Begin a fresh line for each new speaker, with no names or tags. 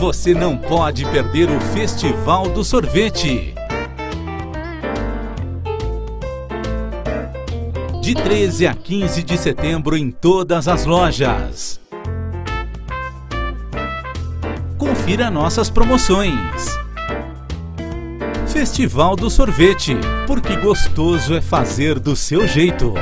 Você não pode perder o Festival do Sorvete. De 13 a 15 de setembro em todas as lojas. Confira nossas promoções. Festival do Sorvete, porque gostoso é fazer do seu jeito.